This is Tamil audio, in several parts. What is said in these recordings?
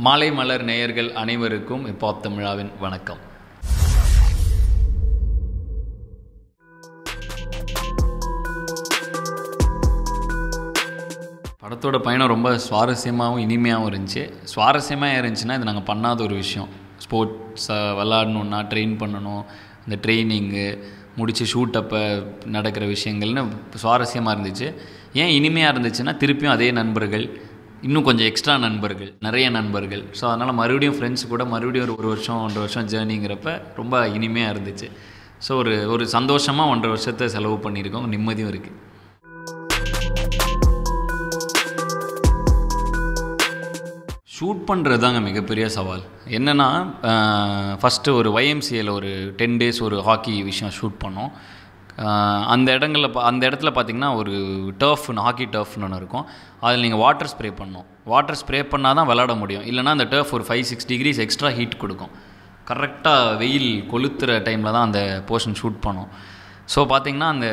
மாலை மலர் நேயர்கள் அனைவருக்கும் இப்பாப் தமிழாவின் வணக்கம். படத்தோட பயணம் ரொம்ப சுவாரஸ்யமாகவும் இனிமையாகவும் இருந்துச்சு. சுவாரஸ்யமாக இருந்துச்சுன்னா இது நாங்கள் பண்ணாத ஒரு விஷயம். ஸ்போர்ட்ஸை விளாடணுன்னா ட்ரெயின் பண்ணணும். இந்த ட்ரைனிங்கு முடித்து ஷூட் அப்போ நடக்கிற விஷயங்கள்னு சுவாரஸ்யமாக இருந்துச்சு. ஏன் இனிமையாக இருந்துச்சுன்னா திருப்பியும் அதே நண்பர்கள் இன்னும் கொஞ்சம் எக்ஸ்ட்ரா நண்பர்கள் நிறைய நண்பர்கள். ஸோ அதனால் மறுபடியும் ஃப்ரெண்ட்ஸ் கூட மறுபடியும் ஒரு ஒரு வருஷம் ஒன்றரை வருஷம் ஜேர்னிங்கிறப்ப ரொம்ப இனிமையாக இருந்துச்சு. ஸோ ஒரு ஒரு சந்தோஷமாக ஒன்றரை வருஷத்தை செலவு பண்ணியிருக்கோம். நிம்மதியும் இருக்குது ஷூட் பண்ணுறது தாங்க மிகப்பெரிய சவால். என்னென்னா ஃபஸ்ட்டு ஒரு ஒய்எம்சிஏல ஒரு டென் டேஸ் ஒரு ஹாக்கி விஷயம் ஷூட் பண்ணோம். அந்த இடங்களில் பா அந்த இடத்துல பார்த்தீங்கன்னா ஒரு டர்ஃப்னு ஹாக்கி டர்ஃப்னு ஒன்று இருக்கும். அதில் நீங்கள் வாட்டர் ஸ்ப்ரே பண்ணணும். வாட்டர் ஸ்ப்ரே பண்ணால் தான் விளாட முடியும். இல்லைனா அந்த டர்ஃப் ஒரு five six degrees extra heat கொடுக்கும். கரெக்டாக வெயில் கொளுத்துற டைமில் தான் அந்த போர்ஷன் ஷூட் பண்ணோம். ஸோ பார்த்தீங்கன்னா அந்த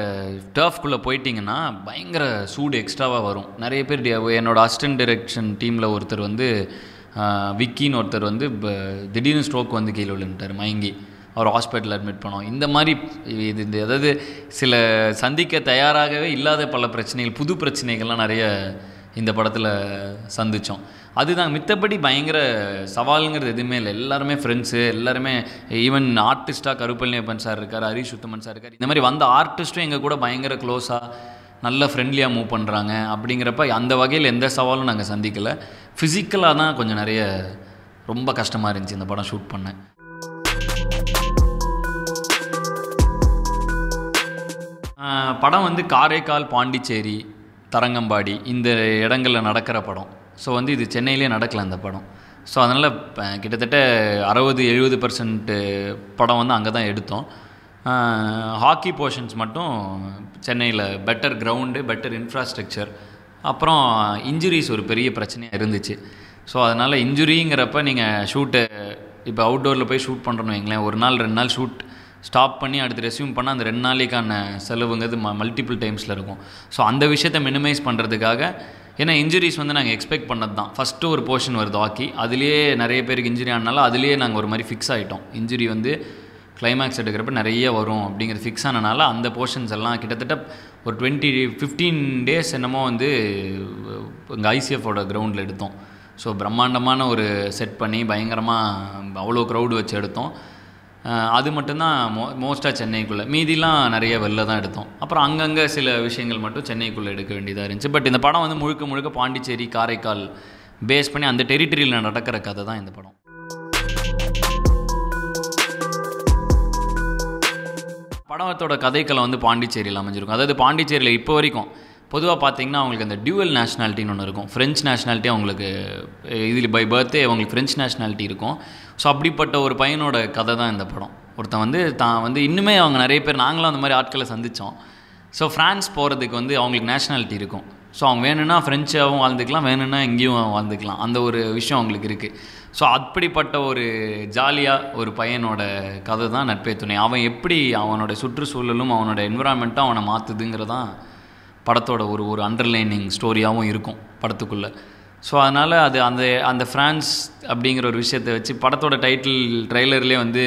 டர்ஃப்குள்ளே போயிட்டிங்கன்னா பயங்கர சூடு எக்ஸ்ட்ராவாக வரும். நிறைய பேர் என்னோடய என்னோட அசிஸ்டன்ட் டிரெக்ஷன் டீமில் ஒருத்தர் வந்து விக்கின்னு ஒருத்தர் வந்து திடீர்னு ஸ்ட்ரோக் வந்து கீழே விழுந்துட்டார் மயங்கி. அவர் ஹாஸ்பிட்டலில் அட்மிட் பண்ணோம். இந்த மாதிரி இது இந்த அதாவது சில சந்திக்க தயாராகவே இல்லாத பல பிரச்சனைகள் புது பிரச்சனைகள்லாம் நிறைய இந்த படத்தில் சந்தித்தோம் அதுதான் மித்தபடி பயங்கர சவாலுங்கிறது எதுவுமே இல்லை. எல்லாருமே ஃப்ரெண்ட்ஸு எல்லாருமே ஈவன் ஆர்டிஸ்ட்டாக கருப்பழனியப்பன் சார் இருக்கார் ஹரிஷ் சுத்தமன் சார் இருக்கார். இந்த மாதிரி வந்த ஆர்டிஸ்ட்டும் எங்கள் கூட பயங்கர க்ளோஸாக நல்ல ஃப்ரெண்ட்லியாக மூவ் பண்ணுறாங்க அப்படிங்கிறப்ப அந்த வகையில் எந்த சவாலும் நாங்கள் சந்திக்கலை. ஃபிசிக்கலாக தான் கொஞ்சம் நிறைய ரொம்ப கஷ்டமாக இருந்துச்சு இந்த படம் ஷூட் பண்ணேன் படம் வந்து காரைக்கால் பாண்டிச்சேரி தரங்கம்பாடி இந்த இடங்களில் நடக்கிற படம். ஸோ வந்து இது சென்னையிலே நடக்கல அந்த படம். ஸோ அதனால் கிட்டத்தட்ட அறுபது எழுபது பர்சன்ட்டு படம் வந்து அங்கே தான் எடுத்தோம். ஹாக்கி போர்ஷன்ஸ் மட்டும் சென்னையில் பெட்டர் கிரவுண்டு பெட்டர் இன்ஃப்ராஸ்ட்ரக்சர் அப்புறம் இன்ஜுரிஸ் ஒரு பெரிய பிரச்சனையாக இருந்துச்சு. ஸோ அதனால் இன்ஜுரிங்கிறப்ப நீங்கள் ஷூட்டு இப்போ அவுட்டோரில் போய் ஷூட் பண்ணுறோன்னு வைங்களேன் ஒரு நாள் ரெண்டு நாள் ஷூட் ஸ்டாப் பண்ணி அடுத்து ரெஸ்யூம் பண்ணால் அந்த ரெண்டு நாளைக்கான செலவுங்கிறது ம மல்டிபிள் டைம்ஸில் இருக்கும். ஸோ அந்த விஷயத்தை மினிமைஸ் பண்ணுறதுக்காக ஏன்னா இன்ஜுரிஸ் வந்து நாங்கள் எக்ஸ்பெக்ட் பண்ணது தான் ஃபஸ்ட்டு ஒரு போர்ஷன் வருது ஹாக்கி அதுலேயே நிறைய பேருக்கு இன்ஜுரி ஆனால அதுலேயே நாங்கள் ஒரு மாதிரி ஃபிக்ஸ் ஆகிட்டோம் இன்ஜுரி வந்து கிளைமேக்ஸ் எடுக்கிறப்ப நிறைய வரும் அப்படிங்கிறது ஃபிக்ஸ் ஆனனால அந்த போர்ஷன்ஸ் எல்லாம் கிட்டத்தட்ட ஒரு டுவெண்ட்டி ஃபிஃப்டீன் டேஸ் என்னமோ வந்து இங்கே ஐசிஎஃபோட கிரவுண்டில் எடுத்தோம். ஸோ பிரம்மாண்டமான ஒரு செட் பண்ணி பயங்கரமாக அவ்வளோ க்ரௌடு வச்சு எடுத்தோம். அது மட்டும்தான் மோ மோஸ்ட்டாக சென்னைக்குள்ளே. மீதிலாம் நிறைய வெளில தான் எடுத்தோம். அப்புறம் அங்கங்கே சில விஷயங்கள் மட்டும் சென்னைக்குள்ளே எடுக்க வேண்டியதாக இருந்துச்சு. பட் இந்த படம் வந்து முழுக்க முழுக்க பாண்டிச்சேரி காரைக்கால் பேஸ் பண்ணி அந்த டெரிட்டரியில் நடக்கிற கதை தான் இந்த படம். படத்தோட கதைக்களை வந்து பாண்டிச்சேரியில் அமைஞ்சிருக்கும். அதாவது பாண்டிச்சேரியில் இப்போ வரைக்கும் பொதுவாக பார்த்தீங்கன்னா அவங்களுக்கு அந்த டியூவல் நேஷ்னாலிட்டின்னு ஒன்று இருக்கும். ஃப்ரெஞ்ச் நேஷ்னாலிட்டி அவங்களுக்கு இதில் பை பர்த்டே அவங்களுக்கு ஃப்ரெஞ்ச் நேஷ்னாலிட்டி இருக்கும். ஸோ அப்படிப்பட்ட ஒரு பையனோட கதை தான் இந்த படம். ஒருத்தன் வந்து தான் வந்து இன்னுமே அவங்க நிறைய பேர் நாங்களும் அந்த மாதிரி ஆட்களை சந்தித்தோம் ஸோ ஃப்ரான்ஸ் போகிறதுக்கு வந்து அவங்களுக்கு நேஷ்னாலிட்டி இருக்கும். ஸோ அவங்க வேணும்னா ஃப்ரெஞ்சாகவும் வாழ்ந்துக்கலாம் வேணும்னா இங்கேயும் வாழ்ந்துக்கலாம். அந்த ஒரு விஷயம் அவங்களுக்கு இருக்குது ஸோ அப்படிப்பட்ட ஒரு ஜாலியாக ஒரு பையனோட கதை தான் நட்பே துணை. அவன் எப்படி அவனோட சுற்றுச்சூழலும் அவனோட என்விரான்மெண்ட்டும் அவனை மாற்றுதுங்கிறதான் படத்தோட ஒரு ஒரு அண்டர்லைனிங் ஸ்டோரியாகவும் இருக்கும் படத்துக்குள்ளே. ஸோ அதனால் அது அந்த அந்த ஃப்ரான்ஸ் அப்படிங்கிற ஒரு விஷயத்தை வச்சு படத்தோட டைட்டில் ட்ரெய்லர்லேயே வந்து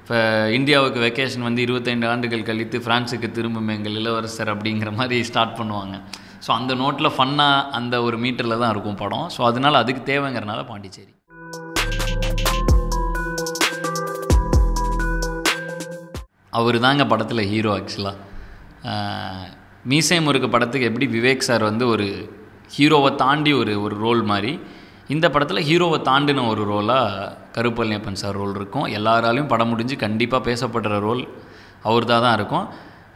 இப்போ இந்தியாவுக்கு வெக்கேஷன் வந்து இருபத்தைந்து ஆண்டுகள் கழித்து ஃப்ரான்ஸுக்கு திரும்பும் எங்கள் இளவரசர் அப்படிங்கிற மாதிரி ஸ்டார்ட் பண்ணுவாங்க. ஸோ அந்த நோட்டில் ஃபன்னாக அந்த ஒரு மீட்டரில் தான் இருக்கும் படம். ஸோ அதனால் அதுக்கு தேவைங்கிறனால பாண்டிச்சேரி. அவர் தாங்க படத்தில் ஹீரோ ஆக்சுவலாக மீசை முருக்கு படத்துக்கு எப்படி விவேக் சார் வந்து ஒரு ஹீரோவை தாண்டி ஒரு ஒரு ரோல் மாதிரி இந்த படத்தில் ஹீரோவை தாண்டின ஒரு ரோலாக கருப்பழனியப்பன் சார் ரோல் இருக்கும். எல்லாராலையும் படம் முடிஞ்சு கண்டிப்பாக பேசப்படுற ரோல் அவர் தான் இருக்கும்.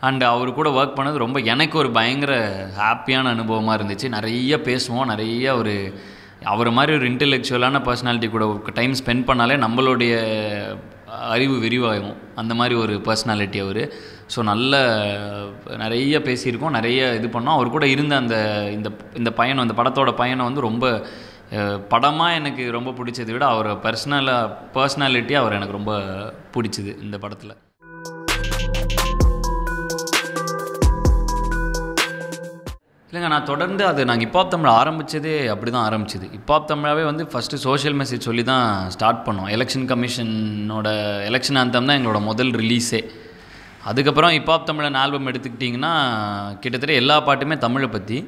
அண்டு அவர் கூட ஒர்க் பண்ணது ரொம்ப எனக்கு ஒரு பயங்கர ஹாப்பியான அனுபவமாக இருந்துச்சு. நிறைய பேசுவோம் நிறைய ஒரு அவர் மாதிரி ஒரு இன்டெலெக்சுவலான பர்சனாலிட்டி கூட டைம் ஸ்பெண்ட் பண்ணாலே நம்மளுடைய அறிவு விரிவாகும். அந்த மாதிரி ஒரு பர்சனாலிட்டி அவர். ஸோ நல்ல நிறைய பேசியிருக்கோம் நிறைய இது பண்ணோம். அவர் கூட இருந்த அந்த இந்த இந்த பயணம் இந்த படத்தோட பயணம் வந்து ரொம்ப படமாக எனக்கு ரொம்ப பிடிச்சதை விட அவர் பர்சனலாக பர்சனாலிட்டி அவர் எனக்கு ரொம்ப பிடிச்சிது இந்த படத்தில். இல்லைங்க நான் தொடர்ந்து அது நாங்கள் இப்பாப் தமிழ் ஆரம்பித்ததே அப்படி தான் ஆரம்பிச்சது இப்பாப் தமிழாவே வந்து ஃபஸ்ட்டு சோஷியல் மெசேஜ் சொல்லி தான் ஸ்டார்ட் பண்ணோம். எலெக்ஷன் கமிஷனோட எலெக்ஷன் ஆந்தம் தான் எங்களோட முதல் ரிலீஸே அதுக்கப்புறம் இப்பாப் தமிழன் ஆல்பம் எடுத்துக்கிட்டிங்கன்னா கிட்டத்தட்ட எல்லா பாட்டுமே தமிழை பற்றி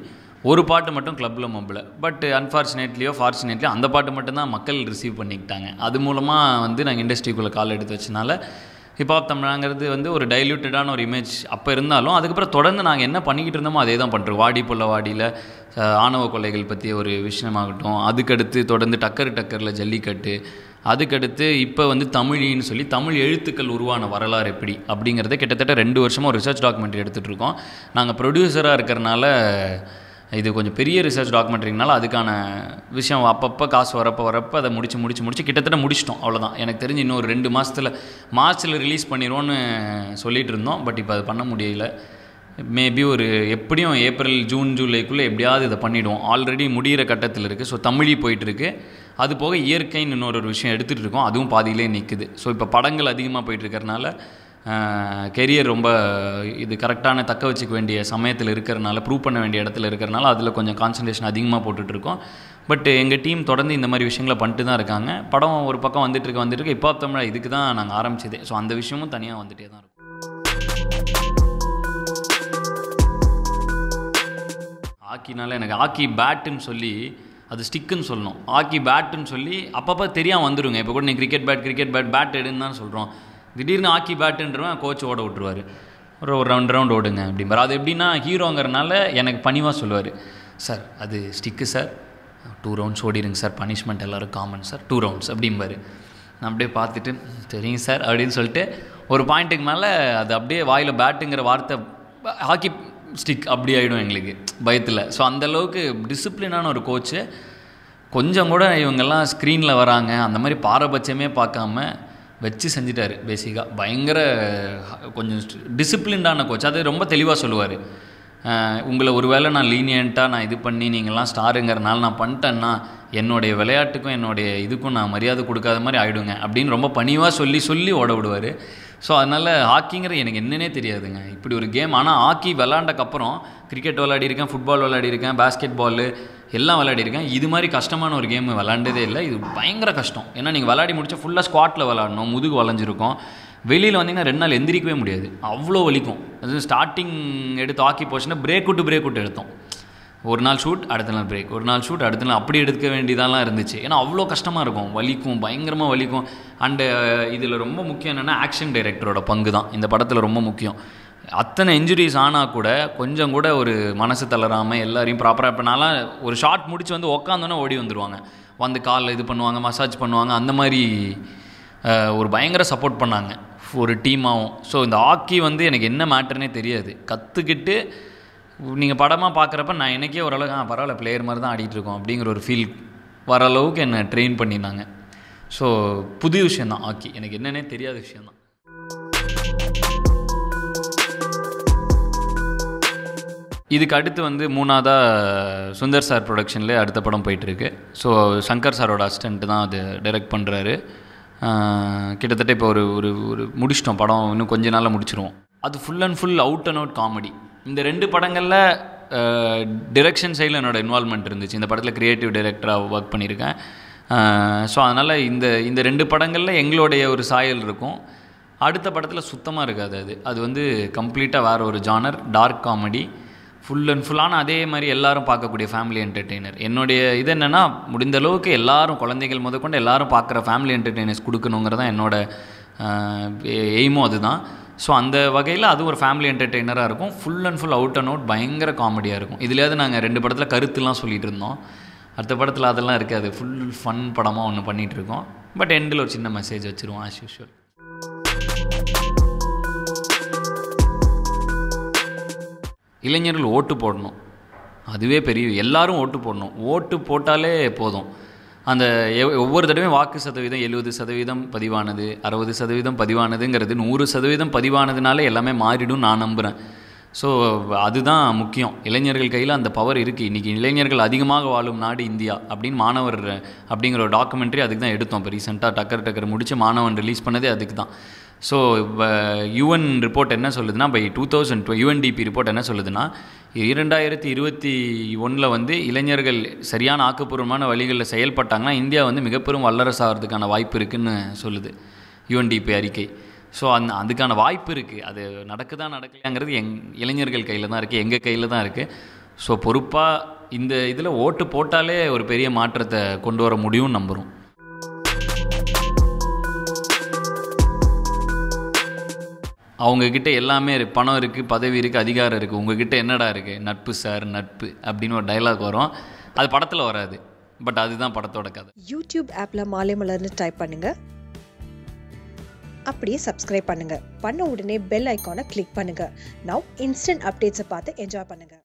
ஒரு பாட்டு மட்டும் கிளப்பில் மொபில் பட் அன்ஃபார்ச்சுனேட்லியோ ஃபார்ச்சுனேட்லியோ அந்த பாட்டு மட்டும்தான் மக்கள் ரிசீவ் பண்ணிக்கிட்டாங்க. அது மூலமாக வந்து நாங்கள் இண்டஸ்ட்ரிக்குள்ளே கால் எடுத்து வச்சனால ஹிப்ஹாப் தமிழாங்கிறது வந்து ஒரு டைல்யூட்டடான ஒரு இமேஜ் அப்போ இருந்தாலும் அதுக்கப்புறம் தொடர்ந்து நாங்கள் என்ன பண்ணிக்கிட்டு இருந்தோமோ அதே தான் பண்ணுறோம் வாடி புள்ள வாடியில் ஆணவ கொலைகள் பற்றி ஒரு விஷயமாகட்டும் அதுக்கடுத்து தொடர்ந்து டக்கர் டக்கரில் ஜல்லிக்கட்டு அதுக்கடுத்து இப்போ வந்து தமிழின்னு சொல்லி தமிழ் எழுத்துக்கள் உருவான வரலாறு எப்படி அப்படிங்கிறத கிட்டத்தட்ட ரெண்டு வருஷமாக ஒரு ரிசர்ச் டாக்குமெண்ட்ரி எடுத்துகிட்டு இருக்கோம். நாங்கள் ப்ரொடியூசராக இருக்கிறனால இது கொஞ்சம் பெரிய ரிசர்ச் டாக்குமெண்ட்ரிங்கனால அதுக்கான விஷயம் அப்பப்போ காசு வரப்போ வரப்போ அதை முடிச்சு முடிச்சு முடிச்சு கிட்டத்தட்ட முடிச்சிட்டோம். அவ்வளோதான் எனக்கு தெரிஞ்சு இன்னும் ஒரு ரெண்டு மாதத்தில் மார்ச்சில் ரிலீஸ் பண்ணிடுவோன்னு சொல்லிட்டு இருந்தோம். பட் இப்போ அது பண்ண முடியல. மேபி ஒரு எப்படியும் ஏப்ரல் ஜூன் ஜூலைக்குள்ளே எப்படியாவது இதை பண்ணிவிடுவோம் ஆல்ரெடி முடிகிற கட்டத்தில் இருக்குது ஸோ தமிழி போயிட்டுருக்கு. அது போக இயற்கைன்னு இன்னொரு ஒரு விஷயம் எடுத்துகிட்டு இருக்கோம். அதுவும் பாதியிலே நிற்குது ஸோ இப்போ படங்கள் அதிகமாக போயிட்டு இருக்கறனால கெரியர் ரொம்ப இது கரெக்டான தக்க வச்சுக்க வேண்டிய சமயத்தில் இருக்கிறனால ப்ரூவ் பண்ண வேண்டிய இடத்துல இருக்கிறனால அதில் கொஞ்சம் கான்சன்ட்ரேஷன் அதிகமாக போட்டுட்ருக்கோம். பட் எங்கள் டீம் தொடர்ந்து இந்த மாதிரி விஷயங்களை பண்ணிட்டு தான் இருக்காங்க. படம் ஒரு பக்கம் வந்துட்டுருக்கு வந்துட்டுருக்கு இப்போ தமிழ் இதுக்கு தான் நாங்கள் ஆரம்பிச்சது. ஸோ அந்த விஷயமும் தனியாக வந்துட்டே தான் இருக்கும். ஹாக்கினால எனக்கு ஹாக்கி பேட்டுன்னு சொல்லி அது ஸ்டிக்குன்னு சொல்லணும். ஹாக்கி பேட்டுன்னு சொல்லி அப்பப்போ தெரியாமல் வந்துடுங்க இப்போ கூட நீ cricket bat cricket bat bat எடுன்னு தான் சொல்கிறோம் திடீர்னு ஹாக்கி பேட்டுன்றவன் கோச் ஓட விட்டுருவார். ஒரு ஒரு ரவுண்ட் ரவுண்ட் ஓடுங்க அப்படிம்பார். அது எப்படின்னா ஹீரோங்கிறனால எனக்கு பணிவாக சொல்லுவார். சார் அது ஸ்டிக்கு சார். டூ ரவுண்ட்ஸ் ஓடிடுங்க சார். பனிஷ்மெண்ட் எல்லோரும் காமன் சார். டூ ரவுண்ட்ஸ் அப்படிம்பார். நான் அப்படியே பார்த்துட்டு சரிங்க சார் அப்படின்னு சொல்லிட்டு ஒரு பாயிண்ட்டுக்கு மேலே அது அப்படியே வாயில் பேட்டுங்கிற வார்த்தை ஹாக்கி ஸ்டிக் அப்படி ஆகிடும் எங்களுக்கு பயத்தில். ஸோ அந்தளவுக்கு டிசிப்ளினான ஒரு கோச்சு கொஞ்சம் கூட இவங்கெல்லாம் ஸ்க்ரீனில் வராங்க. அந்த மாதிரி பாரபட்சமே பார்க்காம வச்சு செஞ்சிட்டாரு பேசிக்காக பயங்கர கொஞ்சம் டிசிப்ளின்டான கோச் அது ரொம்ப தெளிவாக சொல்லுவார். உங்களை ஒரு வேளை நான் லீனியண்ட்டாக நான் இது பண்ணி நீங்கள்லாம் ஸ்டாருங்கிறனால நான் பண்ணிட்டேன்னா என்னுடைய விளையாட்டுக்கும் என்னுடைய இதுக்கும் நான் மரியாதை கொடுக்காத மாதிரி ஆகிடுங்க அப்படின்னு ரொம்ப பணிவாக சொல்லி சொல்லி ஓட விடுவார். ஸோ அதனால் ஹாக்கிங்கிற எனக்கு என்னன்னே தெரியாதுங்க. இப்படி ஒரு கேம் ஆனால் ஹாக்கி விளாண்டக்கப்புறம் கிரிக்கெட் விளையாடிருக்கேன் ஃபுட்பால் விளாடிருக்கேன் பேஸ்கெட் பாலு எல்லாம் விளையாடிருக்கேன். இது மாதிரி கஷ்டமான ஒரு கேம் விளாண்டதே இல்லை. இது பயங்கர கஷ்டம். ஏன்னா நீங்கள் விளையாடி முடிச்சா ஃபுல்லாக ஸ்குவாட்டில் விளாடணும் முதுகு வளைஞ்சிருக்கும். வெளியில் வந்தீங்கன்னா ரெண்டு நாள் எந்திரிக்கவே முடியாது. அவ்வளோ வலிக்கும். அது ஸ்டார்டிங் எடுத்து ஆக்கி போச்சுன்னா பிரேக் விட்டு பிரேக் விட்டு எடுத்தோம். ஒரு நாள் ஷூட் அடுத்த நாள் பிரேக் ஒரு நாள் ஷூட் அடுத்த நாள் அப்படி எடுக்க வேண்டியதாலாம் இருந்துச்சு. ஏன்னா அவ்வளோ கஷ்டமாக இருக்கும். வலிக்கும் பயங்கரமாக வலிக்கும். அண்டு இதில் ரொம்ப முக்கியம் என்னென்னா ஆக்ஷன் டைரக்டரோட பங்கு தான் இந்த படத்தில் ரொம்ப முக்கியம். அத்தனை இன்ஜுரிஸ் ஆனால் கூட கொஞ்சம் கூட ஒரு மனசு தளராமல் எல்லாரையும் ப்ராப்பராக இப்போ ஒரு ஷார்ட் முடிச்சு வந்து உக்காந்தோன்னே ஓடி வந்துடுவாங்க வந்து காலில் இது பண்ணுவாங்க மசாஜ் பண்ணுவாங்க அந்த மாதிரி ஒரு பயங்கர சப்போர்ட் பண்ணாங்க. ஒரு டீமாகவும் ஸோ இந்த ஹாக்கி வந்து எனக்கு என்ன மேட்டர்னே தெரியாது. கற்றுக்கிட்டு நீங்கள் படமாக பார்க்குறப்ப நான் எனக்கே ஓரளவுக்கு ஆ பரவாயில்ல பிளேயர் மாதிரி தான் ஆடிட்டுருக்கோம் அப்படிங்கிற ஒரு ஃபீல் வர அளவுக்கு என்னை ட்ரெயின் பண்ணியிருந்தாங்க ஸோ புது விஷயந்தான் ஹாக்கி எனக்கு என்னென்னே தெரியாத விஷயந்தான் இதுக்கு அடுத்து வந்து மூணாவதாக சுந்தர் சார் ப்ரொடக்ஷன்லேயே அடுத்த படம் போயிட்டுருக்கு. ஸோ சங்கர் சாரோட அசிஸ்டண்ட்டு தான் அது டைரக்ட் பண்ணுறாரு கிட்டத்தட்ட இப்போ ஒரு ஒரு ஒரு முடிச்சிட்டோம் படம். இன்னும் கொஞ்ச நாளில் முடிச்சிருவோம். அது full and full out and out comedy இந்த ரெண்டு படங்களில் டிரெக்ஷன் சைடில் என்னோடய இன்வால்மெண்ட் இருந்துச்சு. இந்த படத்தில் க்ரியேட்டிவ் டைரக்டராக ஒர்க் பண்ணியிருக்கேன். ஸோ அதனால் இந்த இந்த ரெண்டு படங்களில் எங்களுடைய ஒரு சாயல் இருக்கும். அடுத்த படத்தில் சுத்தமாக இருக்காது அது. அது வந்து கம்ப்ளீட்டாக வேறு ஒரு genre dark comedy full and ஃபுல்லான அதே மாதிரி எல்லாரும் பார்க்கக்கூடிய ஃபேமிலி என்டர்டெய்னர் என்னுடைய இது என்னென்னா முடிந்த அளவுக்கு எல்லாரும் குழந்தைகள் முதற்கொண்டு எல்லாரும் பார்க்குற ஃபேமிலி என்டர்டெய்னர்ஸ் கொடுக்கணுங்கிறதான் என்னோட எய்மும் அதுதான். ஸோ அந்த வகையில் அது ஒரு ஃபேமிலி என்டர்டெய்னராக இருக்கும். Full and full out and out பயங்கர காமெடியாக இருக்கும். இதுலேயாவது நாங்கள் ரெண்டு படத்தில் கருத்துலாம் சொல்லிகிட்டு இருந்தோம். அடுத்த படத்தில் அதெல்லாம் இருக்காது. ஃபுல் ஃபன் படமாக ஒன்று பண்ணிகிட்டு இருக்கோம். பட் எண்டில் ஒரு சின்ன மெசேஜ் வச்சுருவோம் ஆஸ் யூஷுவல் இளைஞர்கள் ஓட்டு போடணும். அதுவே பெரிய எல்லாரும் ஓட்டு போடணும். ஓட்டு போட்டாலே போதும். அந்த ஒவ்வொரு தடவையும் வாக்கு சதவீதம் எழுபது சதவீதம் பதிவானது அறுபது சதவீதம் பதிவானதுங்கிறது நூறு சதவீதம் பதிவானதுனால எல்லாமே மாறிடும் நான் நம்புகிறேன் ஸோ அதுதான் முக்கியம். இளைஞர்கள் கையில் அந்த பவர் இருக்குது இன்றைக்கி இளைஞர்கள் அதிகமாக வாழும் நாடு இந்தியா அப்படின்னு மாணவர் அப்படிங்கிற ஒரு டாக்குமெண்ட்ரி அதுக்கு தான் எடுத்தோம். இப்போ ரீசெண்டாக டக்கர் டக்கர் முடித்து மாணவன் ரிலீஸ் பண்ணதே அதுக்கு தான். ஸோ யுஎன் ரிப்போர்ட் என்ன சொல்லுதுன்னா by two thousand UNDP report என்ன சொல்லுதுன்னா இரண்டாயிரத்தி இருபத்தி ஒன்றில் வந்து இளைஞர்கள் சரியான ஆக்கப்பூர்வமான வழிகளில் செயல்பட்டாங்கன்னா இந்தியா வந்து மிகப்பெரும் வல்லரசு ஆகிறதுக்கான வாய்ப்பு இருக்குதுன்னு சொல்லுது யுஎன்டிபி அறிக்கை. ஸோ அந்த அதுக்கான வாய்ப்பு இருக்குது அது நடக்குதா நடக்கலையாங்கிறது எங் இளைஞர்கள் கையில் தான் இருக்குது எங்கள் கையில் தான் இருக்குது ஸோ பொறுப்பாக இந்த இதில் ஓட்டு போட்டாலே ஒரு பெரிய மாற்றத்தை கொண்டு வர முடியும்னு நம்புகிறோம் அவங்கக்கிட்ட எல்லாமே இருக்குது பணம் இருக்குது பதவி இருக்குது அதிகாரம் இருக்குது உங்ககிட்ட என்னடா இருக்குது நட்பு சார் நட்பு அப்படின்னு ஒரு டைலாக் வரும். அது படத்தில் வராது. பட் அதுதான் படத்தோட கதை. யூடியூப் ஆப்பில் மாலை மலர்னு டைப் பண்ணுங்க. அப்படியே சப்ஸ்கிரைப் பண்ணுங்க. பண்ண உடனே பெல் ஐக்கானை கிளிக் பண்ணுங்க. நவ் இன்ஸ்டன்ட் அப்டேட்ஸை பார்த்து என்ஜாய் பண்ணுங்க.